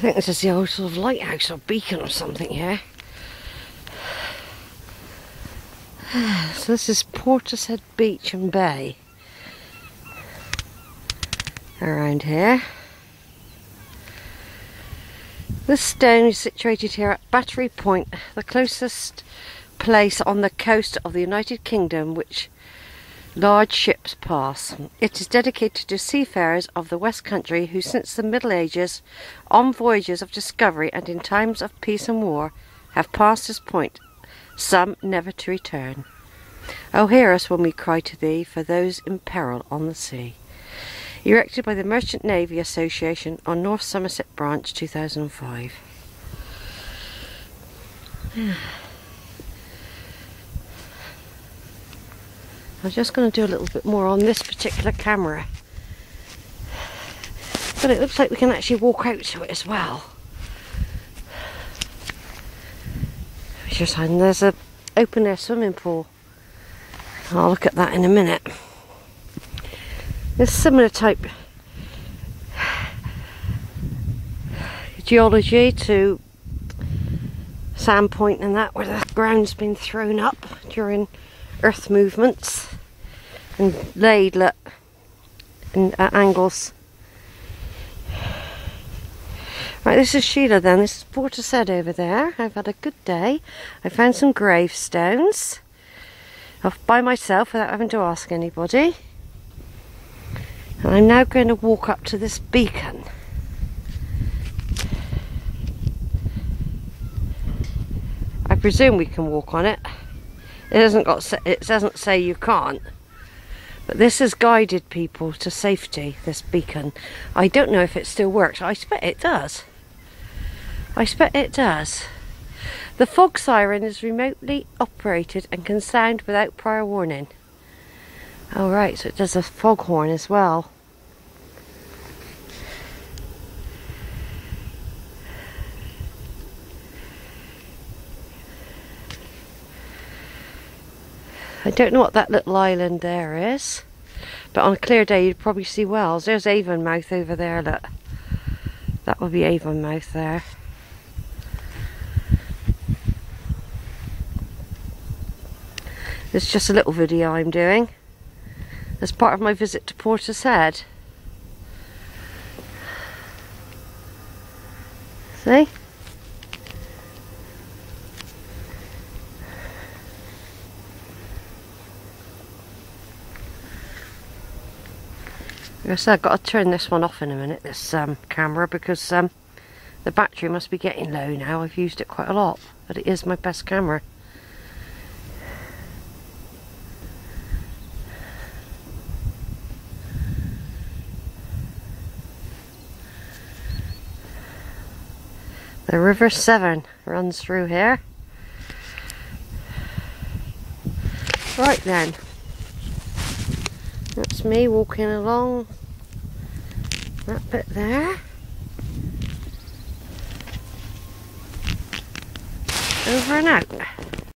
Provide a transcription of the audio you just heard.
I think this is the old sort of lighthouse or beacon or something here. So this is Portishead Beach and Bay around here. This stone is situated here at Battery Point, the closest place on the coast of the United Kingdom which large ships pass. It is dedicated to seafarers of the West Country who since the Middle Ages, on voyages of discovery and in times of peace and war, have passed this point, some never to return. Oh, hear us when we cry to thee for those in peril on the sea. Erected by the Merchant Navy Association on North Somerset Branch 2005. I'm just going to do a little bit more on this particular camera. But it looks like we can actually walk out to it as well. And there's a open air swimming pool. I'll look at that in a minute. There's similar type geology to Sandpoint and that where the ground's been thrown up during earth movements and laid look, at angles. Right, this is Sheila then. This is Portishead over there. I've had a good day. I found some gravestones off by myself without having to ask anybody. And I'm now going to walk up to this beacon. I presume we can walk on it. It doesn't got it doesn't say you can't. But this has guided people to safety, this beacon. I don't know if it still works. I expect it does. I expect it does. The fog siren is remotely operated and can sound without prior warning. Alright, so it does a foghorn as well. I don't know what that little island there is. But on a clear day you'd probably see Wales. There's Avonmouth over there, look. That would be Avonmouth there. Is just a little video I'm doing as part of my visit to Portishead. See? I said I've got to turn this one off in a minute, this um, camera, because um, the battery must be getting low now. I've used it quite a lot, but it is my best camera. The River Severn runs through here. Right then, that's me walking along that bit there. Over and out.